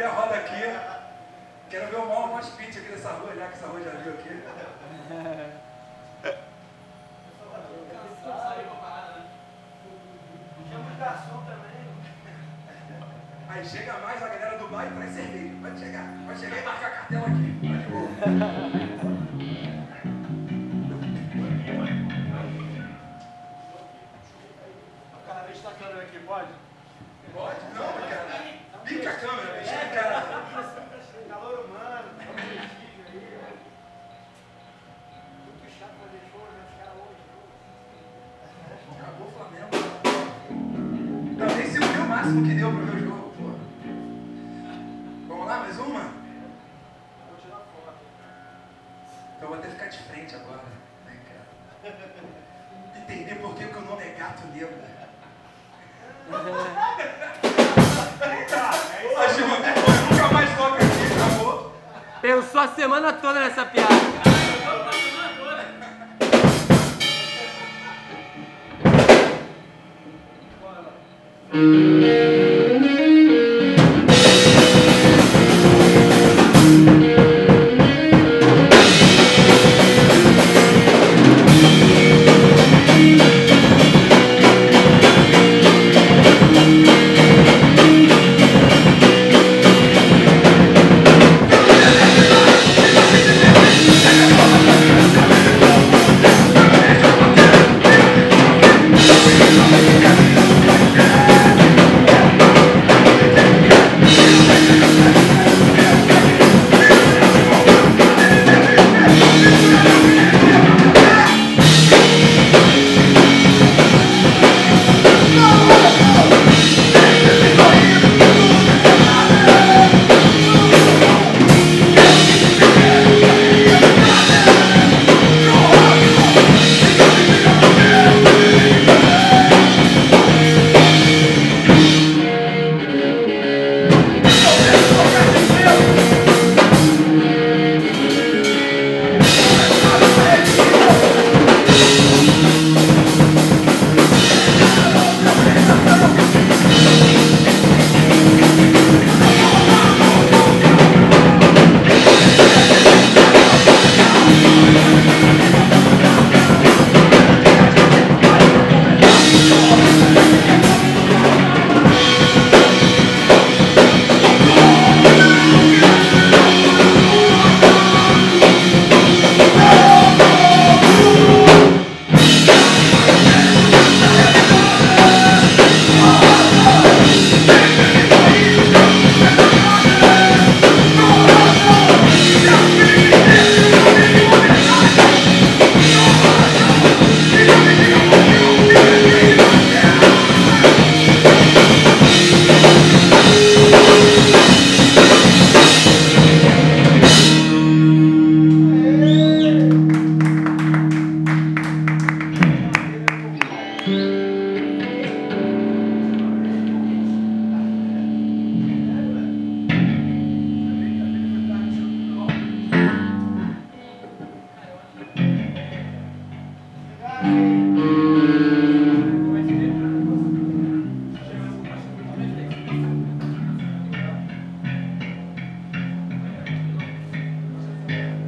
mulher roda aqui. Quero ver o maior mospit aqui dessa rua, olhar que essa rua já viu aqui. Aí chega mais a galera do bairro e traz cerveja. Pode chegar, pode chegar e marcar a cartela aqui. Tá mais uma? Vou tirar foto. Então eu vou até ficar de frente agora, né, cara? Entender por que que o nome é gato negro. Acho que nunca mais toca aqui, acabou. Pensou a semana toda nessa piada. Thank Yeah.